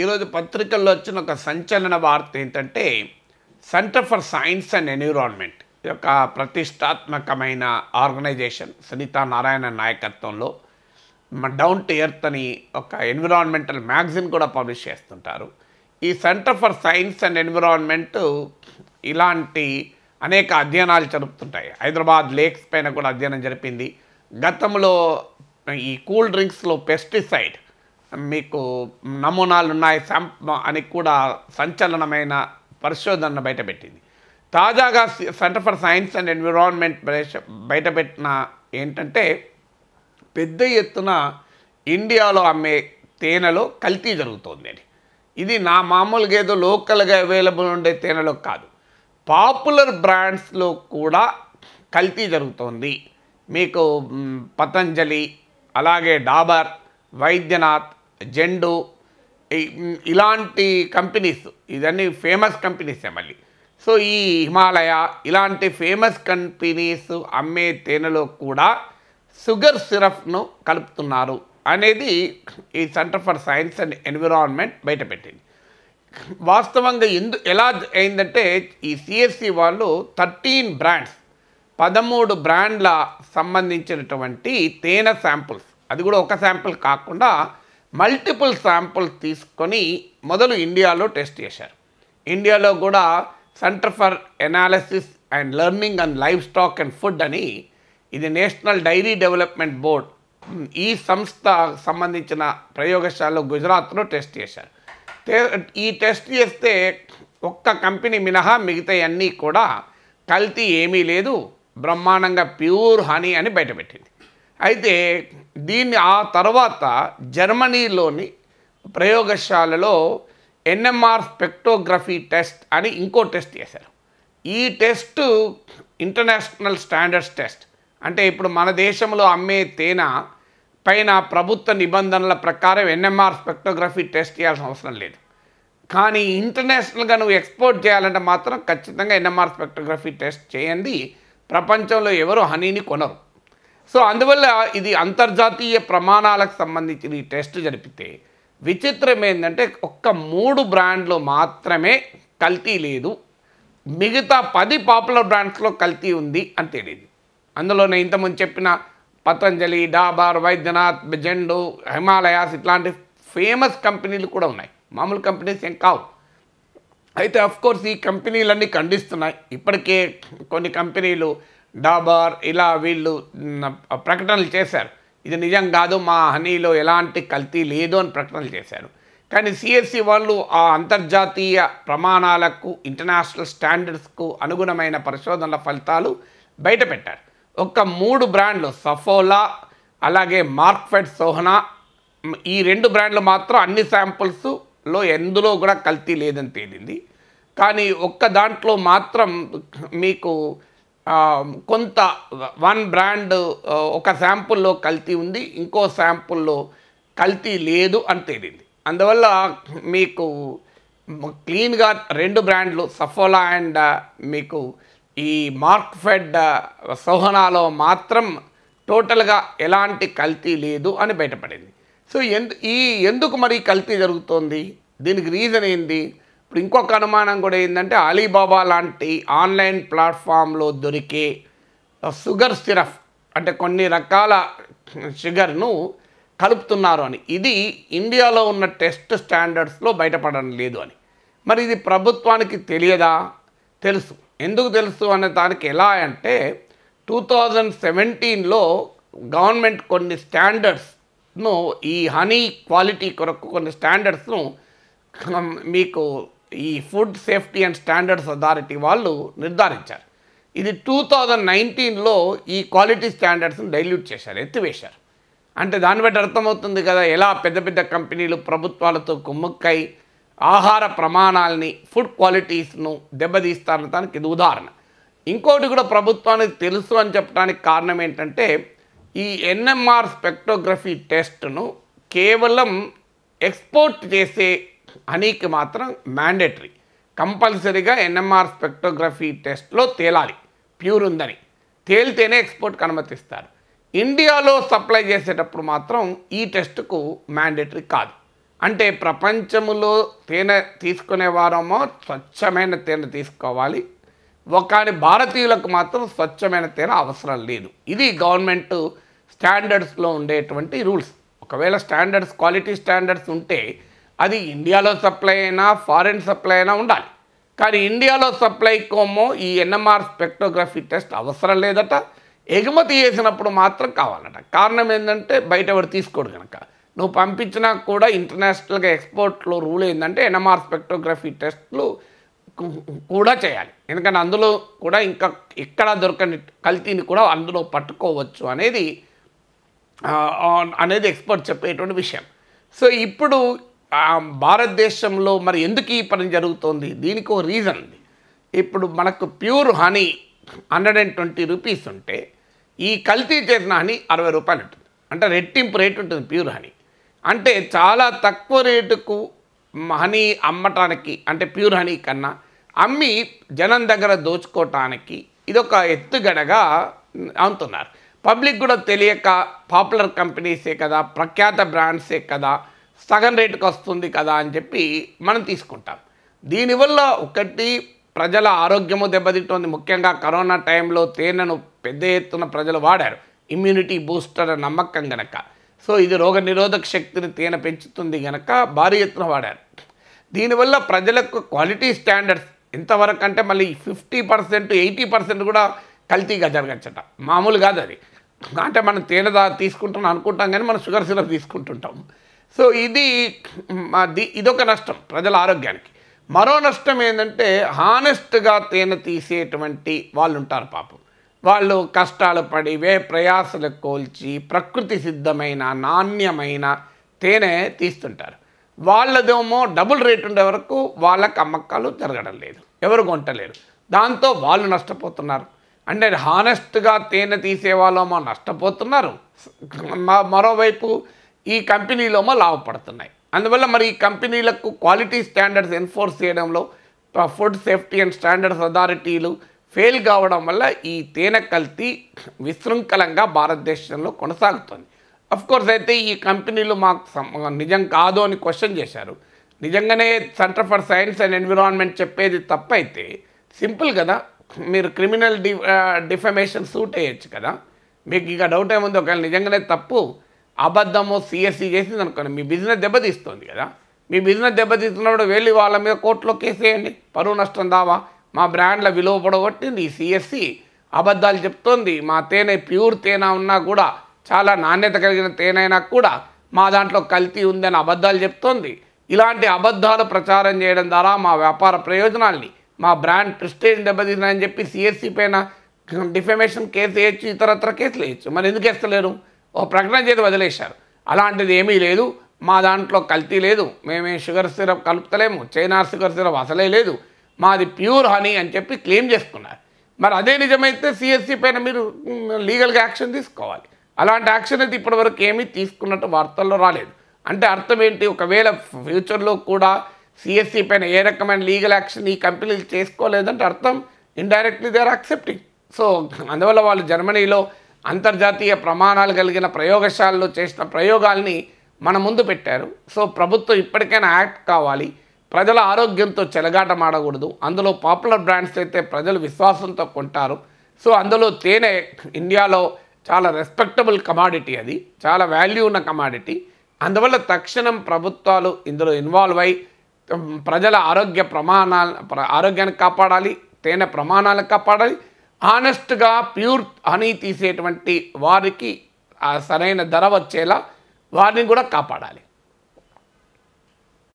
ఈరోజు పత్రికల్లో వచ్చిన ఒక సంచలన వార్త ఏంటంటే centre for science and environment ఈ యొక్క ప్రతిష్టాత్మకమైన ఆర్గనైజేషన్ సునీతా నారాయణ నాయకత్వంలో డౌన్ టు ఎర్త్ అని ఒక ఎన్విరాన్మెంటల్ మ్యాగజిన్ కూడా పబ్లిష్ చేస్తుంటారు. ఈ centre for science and environment ఇలాంటి అనేక అధ్యయనాలు జరుపుతుంటాయి. హైదరాబాద్ లేక్స్ పైన కూడా అధ్యయనం జరిపింది. గతంలో ఈ కూల్ డ్రింక్స్లో పెస్టిసైడ్ మీకు నమూనాలు ఉన్నాయి శాంప్ అని కూడా సంచలనమైన పరిశోధన బయటపెట్టింది. తాజాగా centre for science and environment బయటపెట్టిన ఏంటంటే పెద్ద ఎత్తున ఇండియాలో అమ్మే తేనెలో కల్తీ జరుగుతోంది అని ఇది నా మామూలుగా ఏదో లోకల్గా అవైలబుల్ ఉండే తేనెలో కాదు. పాపులర్ బ్రాండ్స్లో కూడా కల్తీ జరుగుతోంది. మీకు పతంజలి అలాగే డాబర్ వైద్యనాథ్ జెండు ఇలాంటి కంపెనీస్ ఇవన్నీ ఫేమస్ కంపెనీసే మళ్ళీ. సో ఈ హిమాలయ ఇలాంటి ఫేమస్ కంపెనీస్ అమ్మే తేనెలో కూడా షుగర్ సిరప్ను కలుపుతున్నారు అనేది ఈ centre for science and environment బయటపెట్టింది వాస్తవంగా ఎందు ఎలా అయిందంటే ఈ సిఎస్సి వాళ్ళు థర్టీన్ బ్రాండ్స్ పదమూడు బ్రాండ్ల సంబంధించినటువంటి తేనె శాంపుల్స్. అది కూడా ఒక శాంపుల్ కాకుండా మల్టిపుల్ శాంపుల్స్ తీసుకొని మొదలు ఇండియాలో టెస్ట్ చేశారు. ఇండియాలో కూడా centre for analysis and learning and livestock and food అని ఇది నేషనల్ డైరీ డెవలప్మెంట్ బోర్డ్ ఈ సంస్థ సంబంధించిన ప్రయోగశాలలో గుజరాత్లో టెస్ట్ చేశారు. ఈ టెస్ట్ చేస్తే ఒక్క కంపెనీ మినహా మిగతా అన్నీ కూడా కల్తీ ఏమీ లేదు బ్రహ్మాండంగా ప్యూర్ హనీ అని బయటపెట్టింది. అయితే దీన్ని ఆ తర్వాత జర్మనీలోని ప్రయోగశాలలో ఎన్ఎంఆర్ స్పెక్టోగ్రఫీ టెస్ట్ అని ఇంకో టెస్ట్ చేశారు. ఈ టెస్ట్ ఇంటర్నేషనల్ స్టాండర్డ్స్ టెస్ట్. అంటే ఇప్పుడు మన దేశంలో అమ్మే తేనె పైన ప్రభుత్వ నిబంధనల ప్రకారం ఎన్ఎంఆర్ స్పెక్టోగ్రఫీ టెస్ట్ చేయాల్సిన అవసరం లేదు. కానీ ఇంటర్నేషనల్గా నువ్వు ఎక్స్పోర్ట్ చేయాలంటే మాత్రం ఖచ్చితంగా ఎన్ఎంఆర్ స్పెక్టోగ్రఫీ టెస్ట్ చేయండి. ప్రపంచంలో ఎవరు హనీని కొనరు. సో అందువల్ల ఇది అంతర్జాతీయ ప్రమాణాలకు సంబంధించిన ఈ టెస్ట్ జరిపితే విచిత్రం ఏంటంటే ఒక్క మూడు బ్రాండ్లు మాత్రమే కల్తీ లేదు. మిగతా పది పాపులర్ బ్రాండ్స్లో కల్తీ ఉంది అని తెలియదు అందులో నేను ఇంతకుముందు చెప్పిన పతంజలి డాబర్ వైద్యనాథ్ జెండు హిమాలయాస్ ఇట్లాంటి ఫేమస్ కంపెనీలు కూడా ఉన్నాయి. మామూలు కంపెనీస్ ఏం కావు. అయితే అఫ్కోర్స్ ఈ కంపెనీలన్నీ ఖండిస్తున్నాయి. ఇప్పటికే కొన్ని కంపెనీలు డాబర్ ఇలా వీళ్ళు ప్రకటనలు చేశారు. ఇది నిజం కాదు మా హనీలో ఎలాంటి కల్తీ లేదు అని ప్రకటనలు చేశారు. కానీ సిఎస్సి వాళ్ళు ఆ అంతర్జాతీయ ప్రమాణాలకు ఇంటర్నేషనల్ స్టాండర్డ్స్కు అనుగుణమైన పరిశోధనల ఫలితాలు బయటపెట్టారు. ఒక్క మూడు బ్రాండ్లు సఫోలా అలాగే మార్క్ఫెడ్ సోహనా ఈ రెండు బ్రాండ్లు మాత్రం అన్ని శాంపుల్స్లో ఎందులో కూడా కల్తీ లేదని తేలింది. కానీ ఒక్క దాంట్లో మాత్రం మీకు కొంత వన్ బ్రాండ్ ఒక శాంపుల్లో కల్తీ ఉంది ఇంకో శాంపుల్లో కల్తీ లేదు అని తేలింది. అందువల్ల మీకు క్లీన్గా రెండు బ్రాండ్లు సఫోలా అండ్ మీకు ఈ మార్క్ ఫెడ్ సోహనాలో మాత్రం టోటల్గా ఎలాంటి కల్తీ లేదు అని బయటపడింది. సో ఎందు ఈ ఎందుకు మరి కల్తీ జరుగుతోంది? దీనికి రీజన్ ఏంది? ఇప్పుడు ఇంకొక అనుమానం కూడా ఏంటంటే అలీబాబా లాంటి ఆన్లైన్ ప్లాట్ఫామ్లో దొరికే షుగర్ సిరప్ అంటే కొన్ని రకాల షుగర్ను కలుపుతున్నారు అని. ఇది ఇండియాలో ఉన్న టెస్ట్ స్టాండర్డ్స్లో బయటపడడం లేదు అని. మరి ఇది ప్రభుత్వానికి తెలియదా? తెలుసు. ఎందుకు తెలుసు అనే దానికి ఎలా అంటే టూ థౌజండ్ సెవెంటీన్లో గవర్నమెంట్ కొన్ని స్టాండర్డ్స్ను ఈ హనీ క్వాలిటీ కొరకు కొన్ని స్టాండర్డ్స్ను మీకు ఈ food safety and standards authority వాళ్ళు నిర్ధారించారు. ఇది టూ థౌజండ్ నైన్టీన్లో ఈ క్వాలిటీ స్టాండర్డ్స్ని డైల్యూట్ చేశారు ఎత్తివేశారు. అంటే దాన్ని బట్టి అర్థమవుతుంది కదా ఎలా పెద్ద పెద్ద కంపెనీలు ప్రభుత్వాలతో కుమ్ముక్కై ఆహార ప్రమాణాలని ఫుడ్ క్వాలిటీస్ను దెబ్బతీస్తారన్న దానికి ఇది ఉదాహరణ. ఇంకోటి కూడా ప్రభుత్వానికి తెలుసు అని చెప్పడానికి కారణం ఏంటంటే ఈ ఎన్ఎంఆర్ స్పెక్టోగ్రఫీ టెస్ట్ను కేవలం ఎక్స్పోర్ట్ చేసే హనీకి మాత్రం మ్యాండేటరీ. కంపల్సరీగా ఎన్ఎంఆర్ స్పెక్టోగ్రఫీ టెస్ట్లో తేలాలి. ప్యూర్ ఉందని. తేలితేనే ఎక్స్పోర్ట్కి అనుమతిస్తారు. ఇండియాలో సప్లై చేసేటప్పుడు మాత్రం ఈ టెస్ట్కు మ్యాండేటరీ కాదు. అంటే ప్రపంచంలో తేనె తీసుకునే వారమో స్వచ్ఛమైన తేనె తీసుకోవాలి. ఒకని భారతీయులకు మాత్రం స్వచ్ఛమైన తేనె అవసరం లేదు. ఇది గవర్నమెంట్ స్టాండర్డ్స్లో ఉండేటువంటి రూల్స్. ఒకవేళ స్టాండర్డ్స్ క్వాలిటీ స్టాండర్డ్స్ ఉంటే అది ఇండియాలో సప్లై అయినా ఫారిన్ సప్లై అయినా ఉండాలి. కానీ ఇండియాలో సప్లై కోమో ఈ ఎన్ఎంఆర్ స్పెక్ట్రోగ్రఫీ టెస్ట్ అవసరం లేదట. ఎగుమతి చేసినప్పుడు మాత్రం కావాలట. కారణం ఏంటంటే బయట ఎవరు తీసుకోడు కనుక నువ్వు పంపించినా కూడా ఇంటర్నేషనల్గా ఎక్స్పోర్ట్లో రూల్ ఏంటంటే ఎన్ఎంఆర్ స్పెక్ట్రోగ్రఫీ టెస్ట్లు కూడా చేయాలి. ఎందుకంటే అందులో కూడా ఇంకా ఎక్కడా దొరకని కల్తీని కూడా అందులో పట్టుకోవచ్చు అనేది అనేది ఎక్స్పర్ట్ చెప్పేటువంటి విషయం. సో ఇప్పుడు భారతదేశంలో మరి ఎందుకు ఈ పని జరుగుతోంది? దీనికి ఒక రీజన్ ఉంది. ఇప్పుడు మనకు pure honey hundred and twenty rupees ఉంటే ఈ కల్తీ చేసిన హనీ అరవై రూపాయలు ఉంటుంది. అంటే రెట్టింపు రేట్ ఉంటుంది ప్యూర్ హనీ. అంటే చాలా తక్కువ రేటుకు హనీ అమ్మటానికి అంటే ప్యూర్ హనీ కన్నా అమ్మి జనం దగ్గర దోచుకోవటానికి ఇదొక ఎత్తుగడగా అంటున్నారు. పబ్లిక్ కూడా తెలియక పాపులర్ కంపెనీసే కదా ప్రఖ్యాత బ్రాండ్సే కదా సగం రేటుకి వస్తుంది కదా అని చెప్పి మనం తీసుకుంటాం. దీనివల్ల ఒకటి ప్రజల ఆరోగ్యము దెబ్బతింటుంది. ముఖ్యంగా కరోనా టైంలో తేనెను పెద్ద ఎత్తున ప్రజలు వాడారు. ఇమ్యూనిటీ బూస్టర్ నమ్మకం గనక. సో ఇది రోగ నిరోధక శక్తిని తేనె పెంచుతుంది గనక భారీ ఎత్తున వాడారు. దీనివల్ల ప్రజలకు క్వాలిటీ స్టాండర్డ్స్ ఎంతవరకు అంటే మళ్ళీ ఫిఫ్టీ పర్సెంట్ ఎయిటీ పర్సెంట్ కూడా కల్తీగా జరగచ్చట. మామూలు కాదు అది. అంటే మనం తేనె దా- తీసుకుంటున్నాం అనుకుంటాం కానీ మనం షుగర్ సిరప్ తీసుకుంటుంటాం. సో ఇది ఇదొక నష్టం ప్రజల ఆరోగ్యానికి. మరో నష్టం ఏంటంటే హానెస్ట్గా తేనె తీసేటువంటి వాళ్ళు ఉంటారు పాపం. వాళ్ళు కష్టాలు పడి వే ప్రయాసలు కోల్చి ప్రకృతి సిద్ధమైన నాణ్యమైన తేనె తీస్తుంటారు. వాళ్ళదేమో డబుల్ రేట్ ఉండే వరకు వాళ్ళకి అమ్మకాలు జరగడం లేదు. ఎవరు కొంటలేరు. దాంతో వాళ్ళు నష్టపోతున్నారు. అంటే హానెస్ట్గా తేనె తీసేవాళ్ళేమో నష్టపోతున్నారు. మరోవైపు ఈ కంపెనీలోమో లాభపడుతున్నాయి. అందువల్ల మరి ఈ కంపెనీలకు క్వాలిటీ స్టాండర్డ్స్ ఎన్ఫోర్స్ చేయడంలో ఫుడ్ సేఫ్టీ అండ్ స్టాండర్డ్స్ అథారిటీలు ఫెయిల్ కావడం వల్ల ఈ తేనె కల్తీ విశృంఖలంగా భారతదేశంలో కొనసాగుతుంది. అఫ్కోర్స్ అయితే ఈ కంపెనీలు మాకు నిజం కాదు అని క్వశ్చన్ చేశారు. నిజంగానే centre for science and environment చెప్పేది తప్పైతే సింపుల్ కదా. మీరు క్రిమినల్ డి డిఫమేషన్ సూట్ వేయచ్చు కదా. మీకు ఇక డౌట్ ఏముంది? ఒకవేళ నిజంగానే తప్పు అబద్ధము సిఎస్సి చేసింది అనుకోండి మీ బిజినెస్ దెబ్బతీస్తుంది కదా. మీ బిజినెస్ దెబ్బతీస్తున్నప్పుడు వెళ్ళి వాళ్ళ మీద కోర్టులో కేసు వేయండి. పరువు నష్టం దావా. మా బ్రాండ్ల విలువ పొడగొట్టింది ఈ సిఎస్సి అబద్ధాలు చెప్తోంది మా తేనె ప్యూర్ తేనె ఉన్నా కూడా చాలా నాణ్యత కలిగిన తేనైనా కూడా మా దాంట్లో కల్తీ ఉందని అబద్ధాలు చెప్తోంది. ఇలాంటి అబద్ధాలు ప్రచారం చేయడం ద్వారా మా వ్యాపార ప్రయోజనాల్ని మా బ్రాండ్ ప్రెస్టేజ్ దెబ్బతీసినాయని చెప్పి సిఎస్సి పైన డిఫమేషన్ కేసు వేయచ్చు ఇతరత్ర కేసులు వేయచ్చు. మరి ఎందుకు వేస్తలేరు? ఓ ప్రకటన చేసి వదిలేశారు. అలాంటిది ఏమీ లేదు. మా దాంట్లో కల్తీ లేదు. మేమే షుగర్ సిరప్ కలుపుతలేము. చైనా షుగర్ సిరప్ అసలే లేదు. మాది ప్యూర్ హనీ అని చెప్పి క్లెయిమ్ చేసుకున్నారు. మరి అదే నిజమైతే సిఎస్సి పైన మీరు లీగల్గా యాక్షన్ తీసుకోవాలి. అలాంటి యాక్షన్ అయితే ఇప్పటివరకు ఏమీ తీసుకున్నట్టు వార్తల్లో రాలేదు. అంటే అర్థం ఏంటి? ఒకవేళ ఫ్యూచర్లో కూడా సిఎస్సి పైన ఏ రకమైన లీగల్ యాక్షన్ ఈ కంపెనీలు చేసుకోలేదంటే అర్థం indirectly they are accepting. So అందువల్ల వాళ్ళు జర్మనీలో అంతర్జాతీయ ప్రమాణాలు కలిగిన ప్రయోగశాలలో చేసిన ప్రయోగాల్ని మన ముందు పెట్టారు. సో ప్రభుత్వం ఇప్పటికైనా యాక్ట్ కావాలి. ప్రజల ఆరోగ్యంతో చెలగాటమాడకూడదు. అందులో పాపులర్ బ్రాండ్స్ అయితే ప్రజలు విశ్వాసంతో కొంటారు. సో అందులో తేనె ఇండియాలో చాలా రెస్పెక్టబుల్ కమాడిటీ అది. చాలా వాల్యూ ఉన్న కమాడిటీ. అందువల్ల తక్షణం ప్రభుత్వాలు ఇందులో ఇన్వాల్వ్ అయి ప్రజల ఆరోగ్య ప్రమాణాలు ఆరోగ్యాన్ని కాపాడాలి తేనె ప్రమాణాలను కాపాడాలి ఆనెస్ట్గా ప్యూర్ హనీ తీసేటువంటి వారికి సరైన ధర వచ్చేలా వారిని కూడా కాపాడాలి.